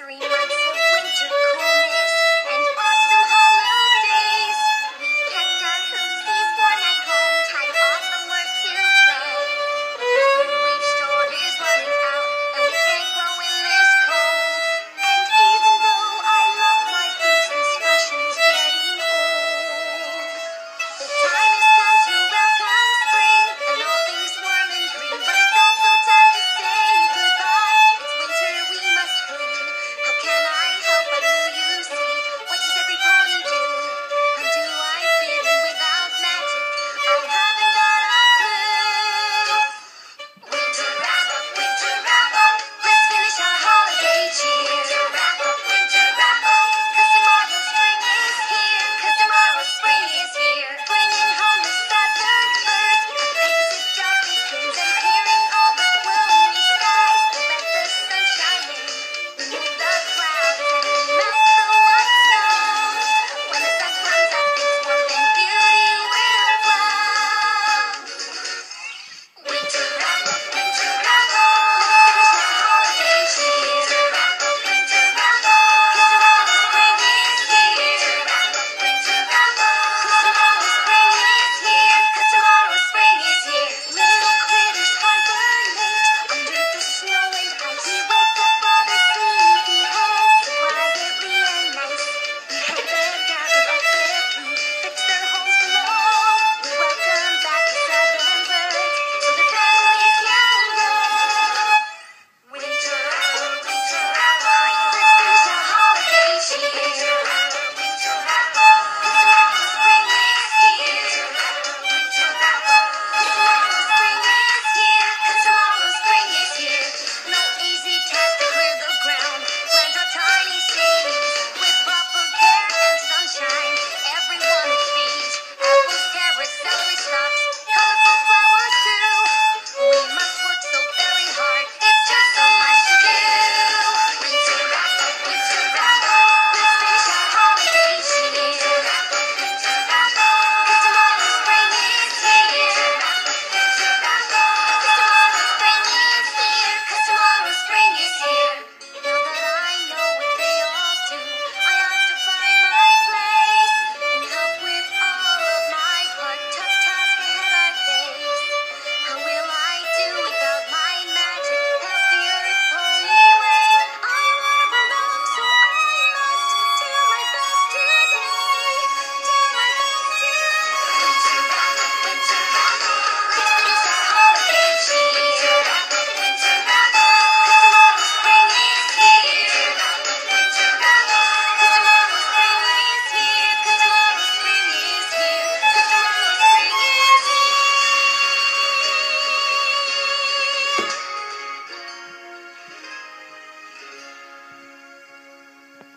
three